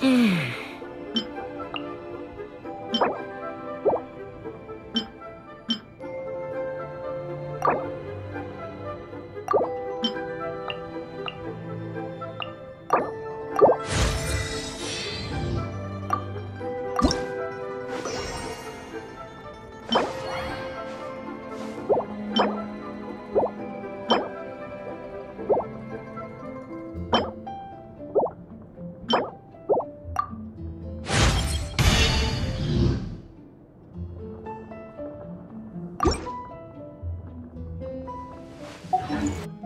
うん день.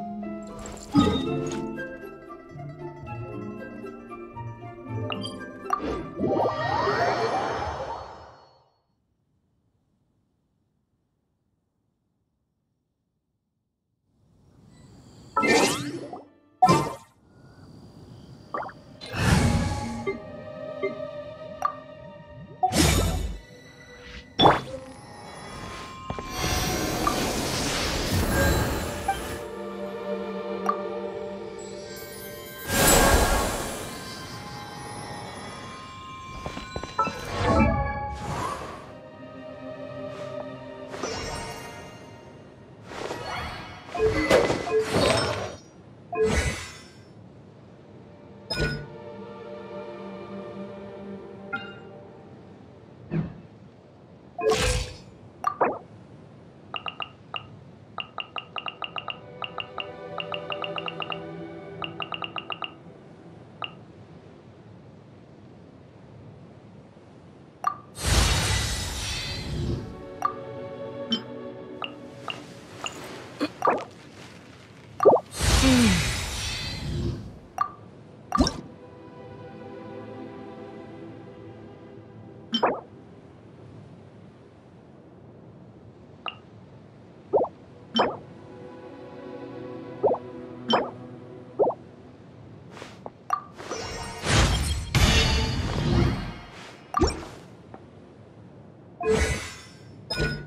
you